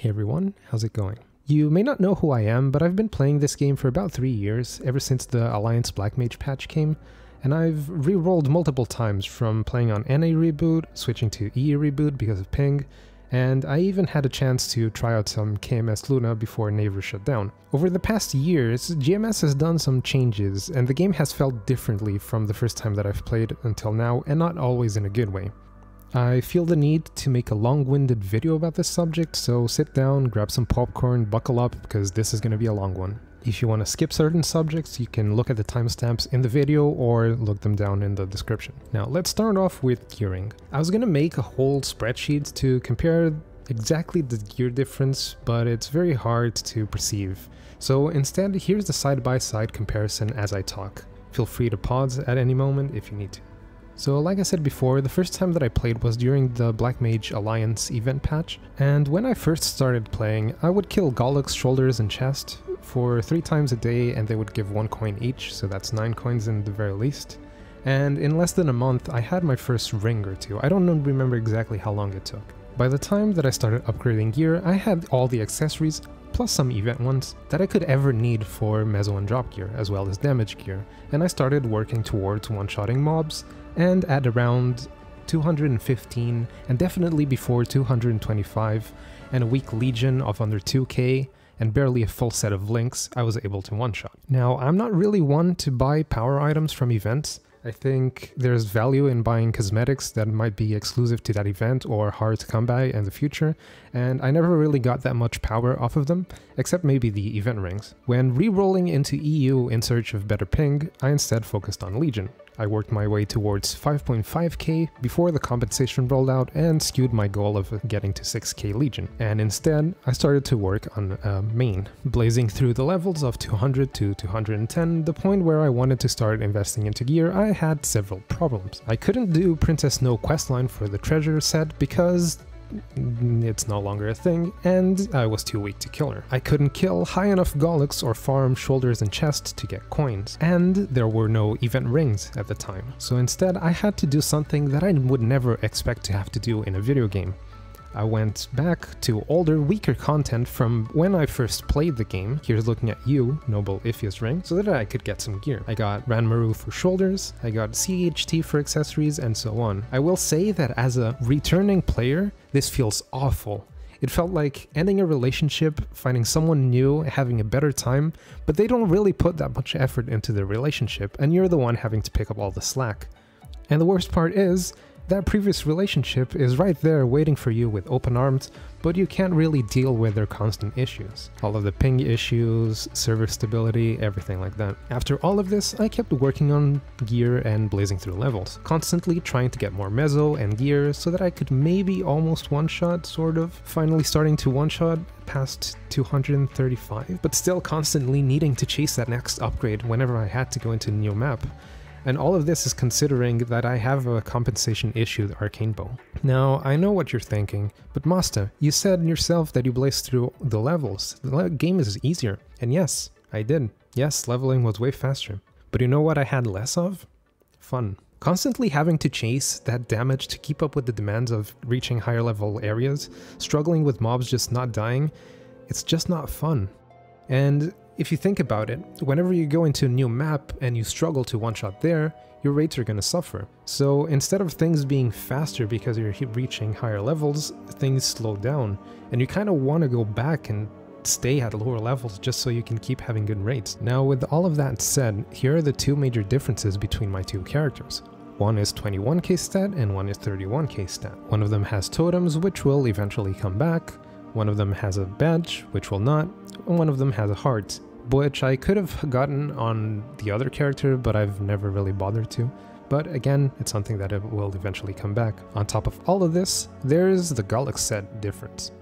Hey everyone, how's it going? You may not know who I am, but I've been playing this game for about 3 years, ever since the Alliance Black Mage patch came, and I've re-rolled multiple times from playing on NA reboot, switching to EE reboot because of ping, and I even had a chance to try out some KMS Luna before Naver shut down. Over the past years, GMS has done some changes, and the game has felt differently from the first time that I've played until now, and not always in a good way. I feel the need to make a long-winded video about this subject, so sit down, grab some popcorn, buckle up, because this is going to be a long one. If you want to skip certain subjects, you can look at the timestamps in the video or look them down in the description. Now, let's start off with gearing. I was going to make a whole spreadsheet to compare exactly the gear difference, but it's very hard to perceive. So instead, here's the side-by-side -side comparison as I talk. Feel free to pause at any moment if you need to. So like I said before, the first time that I played was during the Black Mage Alliance event patch, and when I first started playing, I would kill Gollux shoulders and chest for three times a day and they would give one coin each, so that's nine coins in the very least. And in less than a month, I had my first ring or two. I don't remember exactly how long it took. By the time that I started upgrading gear, I had all the accessories, plus some event ones, that I could ever need for meso and drop gear, as well as damage gear, and I started working towards one-shotting mobs, and at around 215 and definitely before 225 and a weak legion of under 2k and barely a full set of links, I was able to one-shot. Now, I'm not really one to buy power items from events, I think there's value in buying cosmetics that might be exclusive to that event or hard to come by in the future, and I never really got that much power off of them, except maybe the event rings. When re-rolling into EU in search of better ping, I instead focused on Legion. I worked my way towards 5.5k before the compensation rolled out and skewed my goal of getting to 6k Legion. And instead, I started to work on uh, main, blazing through the levels of 200 to 210, the point where I wanted to start investing into gear, I had several problems. I couldn't do Princess No questline for the treasure set because it's no longer a thing, and I was too weak to kill her. I couldn't kill high enough Gollux or farm shoulders and chest to get coins, and there were no event rings at the time. So instead I had to do something that I would never expect to have to do in a video game. I went back to older, weaker content from when I first played the game. Here's looking at you, Noble Ifia's ring, so that I could get some gear. I got Ranmaru for shoulders, I got CHT for accessories, and so on. I will say that as a returning player, this feels awful. It felt like ending a relationship, finding someone new, having a better time, but they don't really put that much effort into the relationship, and you're the one having to pick up all the slack. And the worst part is, that previous relationship is right there waiting for you with open arms, but you can't really deal with their constant issues. All of the ping issues, server stability, everything like that. After all of this, I kept working on gear and blazing through levels, constantly trying to get more meso and gear so that I could maybe almost one-shot, sort of. Finally starting to one-shot past 235, but still constantly needing to chase that next upgrade whenever I had to go into a new map. And all of this is considering that I have a compensation issue with Arcane Bow. Now, I know what you're thinking, but Masta, you said yourself that you blazed through the levels. The game is easier. And yes, I did. Yes, leveling was way faster. But you know what I had less of? Fun. Constantly having to chase that damage to keep up with the demands of reaching higher level areas, struggling with mobs just not dying, it's just not fun. And if you think about it, whenever you go into a new map and you struggle to one-shot there, your rates are going to suffer. So instead of things being faster because you're reaching higher levels, things slow down. And you kind of want to go back and stay at lower levels just so you can keep having good rates. Now with all of that said, here are the two major differences between my two characters. One is 21k stat and one is 31k stat. One of them has totems which will eventually come back, one of them has a badge which will not, and one of them has a heart which I could have gotten on the other character, but I've never really bothered to. But again, it's something that will eventually come back. On top of all of this, there's the Gollux set difference.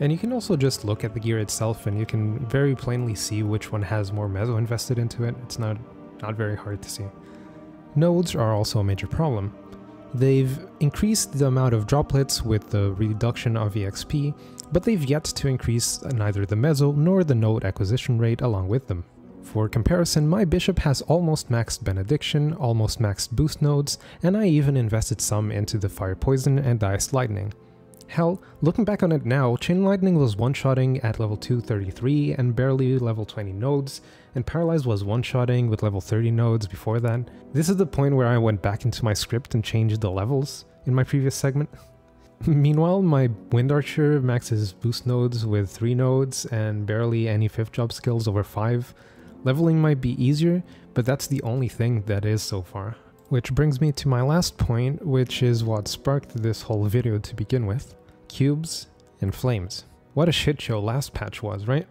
And you can also just look at the gear itself and you can very plainly see which one has more meso invested into it. It's not, not very hard to see. Nodes are also a major problem. They've increased the amount of droplets with the reduction of EXP, but they've yet to increase neither the meso nor the node acquisition rate along with them. For comparison, my bishop has almost maxed benediction, almost maxed boost nodes, and I even invested some into the fire poison and iced lightning. Hell, looking back on it now, Chain Lightning was one-shotting at level 233 and barely level 20 nodes, and Paralyze was one-shotting with level 30 nodes before that. This is the point where I went back into my script and changed the levels in my previous segment. Meanwhile, my Wind Archer maxes boost nodes with 3 nodes and barely any 5th job skills over 5. Leveling might be easier, but that's the only thing that is so far. Which brings me to my last point, which is what sparked this whole video to begin with. Cubes and flames. What a shit show last patch was, right?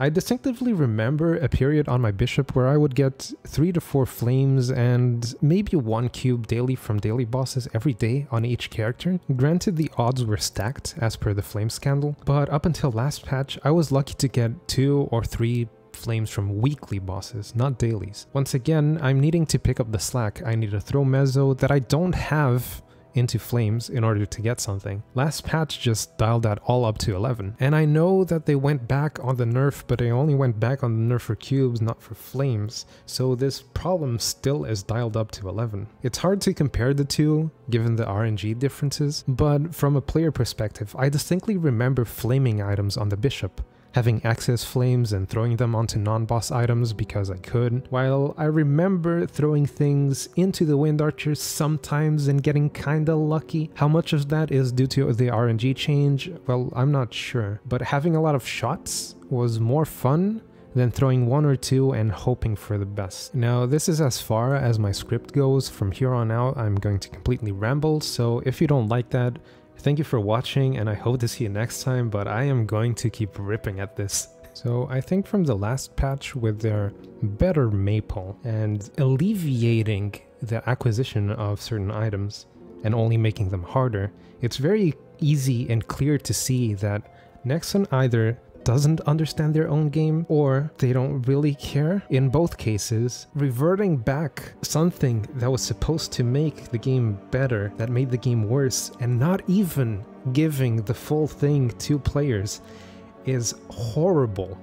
I distinctively remember a period on my bishop where I would get 3 to 4 flames and maybe 1 cube daily from daily bosses every day on each character. Granted the odds were stacked as per the flame scandal, but up until last patch I was lucky to get 2 or 3 flames from weekly bosses, not dailies. Once again, I'm needing to pick up the slack. I need to throw meso that I don't have into flames in order to get something. Last patch just dialed that all up to 11. And I know that they went back on the nerf, but they only went back on the nerf for cubes, not for flames. So this problem still is dialed up to 11. It's hard to compare the two, given the RNG differences, but from a player perspective, I distinctly remember flaming items on the bishop having access flames and throwing them onto non-boss items because I could, while I remember throwing things into the Wind Archers sometimes and getting kinda lucky. How much of that is due to the RNG change? Well, I'm not sure, but having a lot of shots was more fun than throwing one or two and hoping for the best. Now, this is as far as my script goes. From here on out, I'm going to completely ramble, so if you don't like that, Thank you for watching and I hope to see you next time, but I am going to keep ripping at this. So I think from the last patch with their better maple and alleviating the acquisition of certain items and only making them harder, it's very easy and clear to see that Nexon either doesn't understand their own game or they don't really care. In both cases, reverting back something that was supposed to make the game better, that made the game worse, and not even giving the full thing to players is horrible.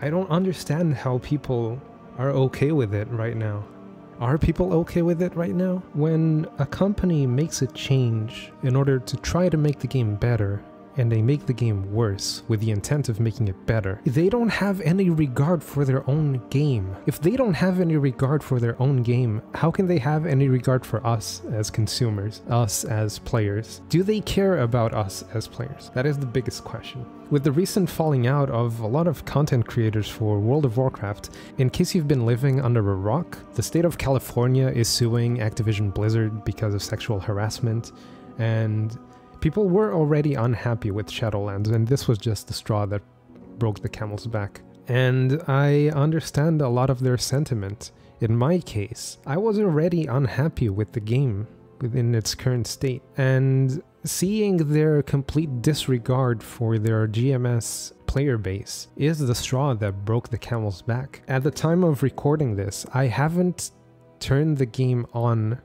I don't understand how people are okay with it right now. Are people okay with it right now? When a company makes a change in order to try to make the game better, and they make the game worse with the intent of making it better. They don't have any regard for their own game. If they don't have any regard for their own game, how can they have any regard for us as consumers, us as players? Do they care about us as players? That is the biggest question. With the recent falling out of a lot of content creators for World of Warcraft, in case you've been living under a rock, the state of California is suing Activision Blizzard because of sexual harassment, and People were already unhappy with Shadowlands, and this was just the straw that broke the camel's back. And I understand a lot of their sentiment. In my case, I was already unhappy with the game within its current state, and seeing their complete disregard for their GMS player base is the straw that broke the camel's back. At the time of recording this, I haven't turned the game on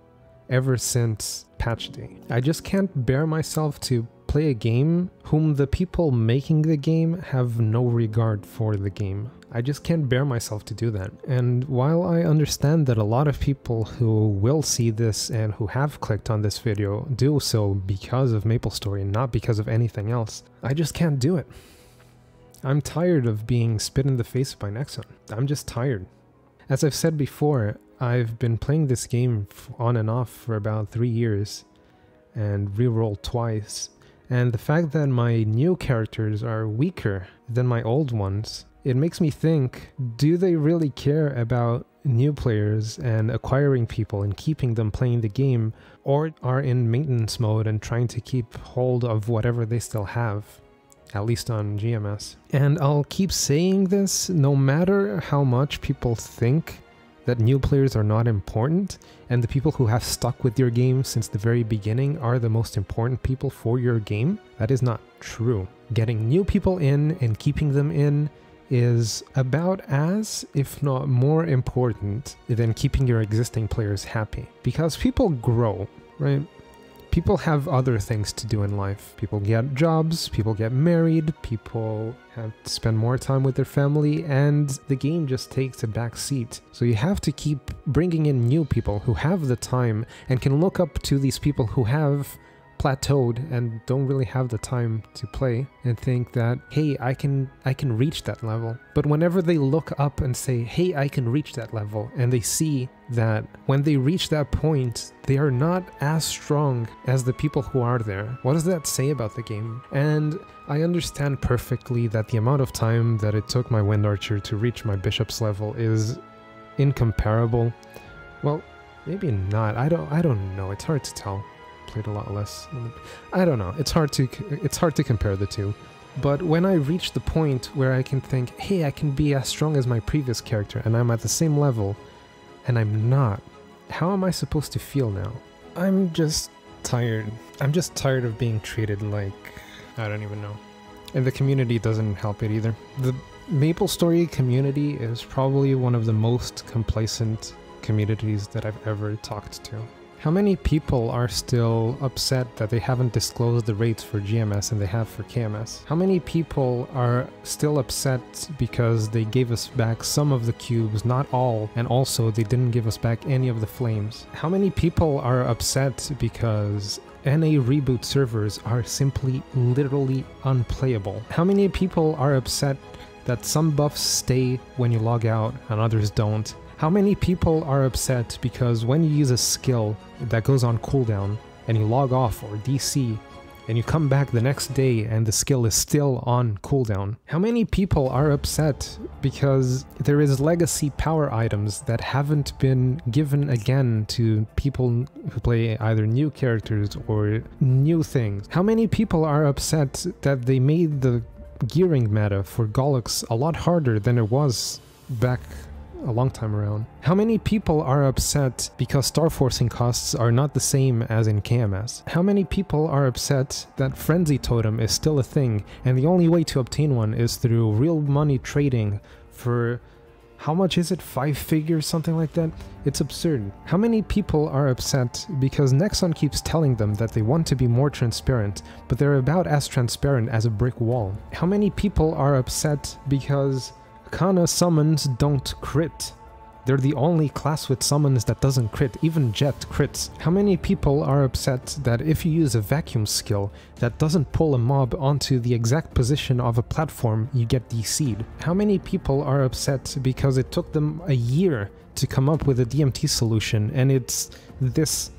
ever since patch day. I just can't bear myself to play a game whom the people making the game have no regard for the game. I just can't bear myself to do that. And while I understand that a lot of people who will see this and who have clicked on this video do so because of MapleStory and not because of anything else, I just can't do it. I'm tired of being spit in the face by Nexon. I'm just tired. As I've said before, I've been playing this game on and off for about three years and rerolled twice. And the fact that my new characters are weaker than my old ones, it makes me think, do they really care about new players and acquiring people and keeping them playing the game, or are in maintenance mode and trying to keep hold of whatever they still have? At least on GMS. And I'll keep saying this no matter how much people think that new players are not important and the people who have stuck with your game since the very beginning are the most important people for your game, that is not true. Getting new people in and keeping them in is about as, if not more important, than keeping your existing players happy. Because people grow, right? People have other things to do in life. People get jobs, people get married, people spend more time with their family, and the game just takes a back seat. So you have to keep bringing in new people who have the time and can look up to these people who have plateaued and don't really have the time to play and think that hey i can i can reach that level. But whenever they look up and say hey i can reach that level and they see that when they reach that point they are not as strong as the people who are there. What does that say about the game? And i understand perfectly that the amount of time that it took my wind archer to reach my bishop's level is incomparable. Well maybe not. I don't i don't know. It's hard to tell played a lot less. I don't know. It's hard to it's hard to compare the two. But when I reach the point where I can think, hey, I can be as strong as my previous character and I'm at the same level, and I'm not, how am I supposed to feel now? I'm just tired. I'm just tired of being treated like I don't even know. And the community doesn't help it either. The Maple Story community is probably one of the most complacent communities that I've ever talked to. How many people are still upset that they haven't disclosed the rates for GMS and they have for KMS? How many people are still upset because they gave us back some of the cubes, not all, and also they didn't give us back any of the flames? How many people are upset because NA reboot servers are simply literally unplayable? How many people are upset that some buffs stay when you log out and others don't? How many people are upset because when you use a skill that goes on cooldown and you log off or DC and you come back the next day and the skill is still on cooldown? How many people are upset because there is legacy power items that haven't been given again to people who play either new characters or new things? How many people are upset that they made the gearing meta for Gollux a lot harder than it was back a long time around. How many people are upset because star forcing costs are not the same as in KMS? How many people are upset that Frenzy Totem is still a thing and the only way to obtain one is through real money trading for how much is it? Five figures, something like that? It's absurd. How many people are upset because Nexon keeps telling them that they want to be more transparent, but they're about as transparent as a brick wall? How many people are upset because Kanna summons don't crit. They're the only class with summons that doesn't crit, even Jet crits. How many people are upset that if you use a vacuum skill that doesn't pull a mob onto the exact position of a platform, you get DC'd? How many people are upset because it took them a year to come up with a DMT solution and it's this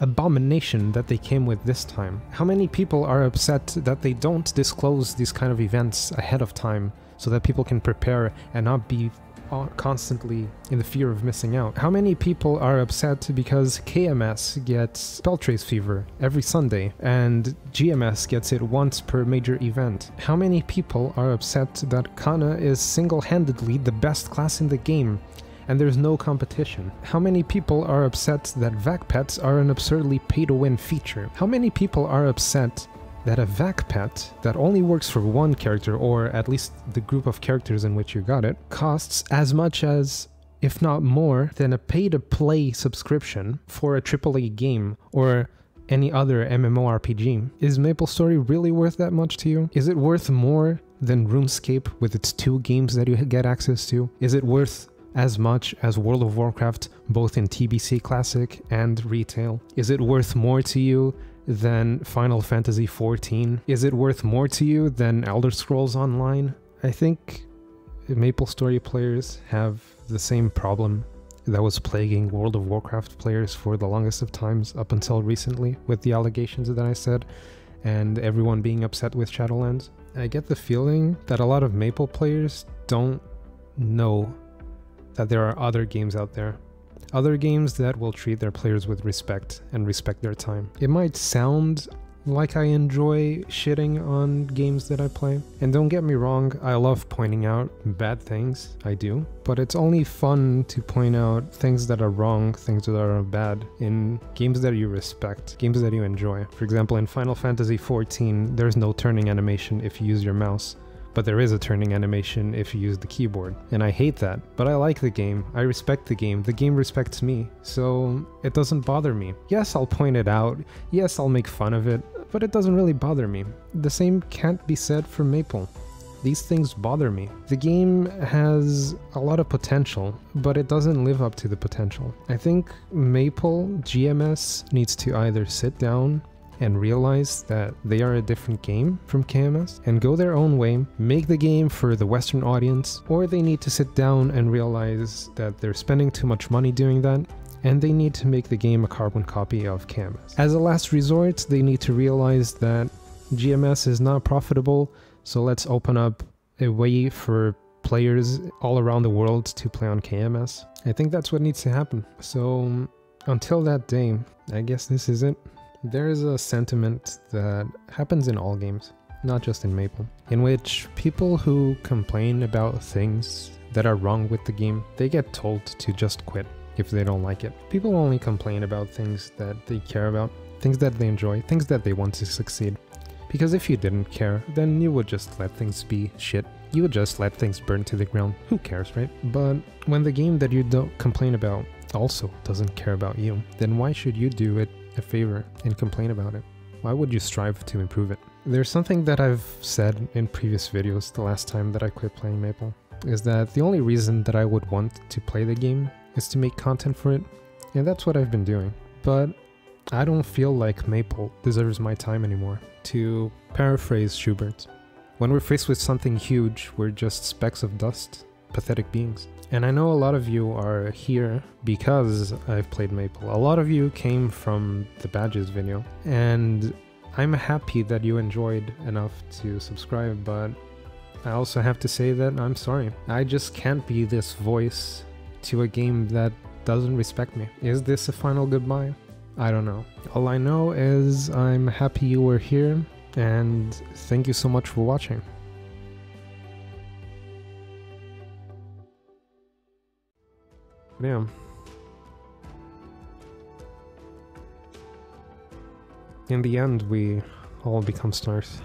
abomination that they came with this time? How many people are upset that they don't disclose these kind of events ahead of time so that people can prepare and not be uh, constantly in the fear of missing out. How many people are upset because KMS gets Spelltrace Fever every Sunday and GMS gets it once per major event? How many people are upset that Kanna is single-handedly the best class in the game and there's no competition? How many people are upset that vac pets are an absurdly pay-to-win feature? How many people are upset that a vac pet that only works for one character, or at least the group of characters in which you got it, costs as much as, if not more, than a pay to play subscription for a AAA game or any other MMORPG. Is MapleStory really worth that much to you? Is it worth more than RuneScape with its two games that you get access to? Is it worth as much as World of Warcraft, both in TBC Classic and retail? Is it worth more to you than Final Fantasy XIV? Is it worth more to you than Elder Scrolls Online? I think Maple Story players have the same problem that was plaguing World of Warcraft players for the longest of times up until recently with the allegations that I said and everyone being upset with Shadowlands. I get the feeling that a lot of Maple players don't know that there are other games out there other games that will treat their players with respect and respect their time. It might sound like I enjoy shitting on games that I play. And don't get me wrong, I love pointing out bad things, I do. But it's only fun to point out things that are wrong, things that are bad in games that you respect, games that you enjoy. For example, in Final Fantasy XIV, there's no turning animation if you use your mouse but there is a turning animation if you use the keyboard. And I hate that, but I like the game. I respect the game. The game respects me, so it doesn't bother me. Yes, I'll point it out. Yes, I'll make fun of it, but it doesn't really bother me. The same can't be said for Maple. These things bother me. The game has a lot of potential, but it doesn't live up to the potential. I think Maple GMS needs to either sit down and realize that they are a different game from KMS and go their own way, make the game for the Western audience, or they need to sit down and realize that they're spending too much money doing that and they need to make the game a carbon copy of KMS. As a last resort, they need to realize that GMS is not profitable, so let's open up a way for players all around the world to play on KMS. I think that's what needs to happen. So until that day, I guess this is it. There is a sentiment that happens in all games, not just in Maple, in which people who complain about things that are wrong with the game, they get told to just quit if they don't like it. People only complain about things that they care about, things that they enjoy, things that they want to succeed. Because if you didn't care, then you would just let things be shit. You would just let things burn to the ground. Who cares, right? But when the game that you don't complain about also doesn't care about you, then why should you do it a favor and complain about it? Why would you strive to improve it? There's something that I've said in previous videos the last time that I quit playing Maple, is that the only reason that I would want to play the game is to make content for it, and that's what I've been doing. But I don't feel like Maple deserves my time anymore. To paraphrase Schubert, when we're faced with something huge, we're just specks of dust, pathetic beings. And I know a lot of you are here because I've played Maple. A lot of you came from the badges video, and I'm happy that you enjoyed enough to subscribe, but I also have to say that I'm sorry. I just can't be this voice to a game that doesn't respect me. Is this a final goodbye? I don't know. All I know is I'm happy you were here and thank you so much for watching. Yeah. In the end, we all become stars.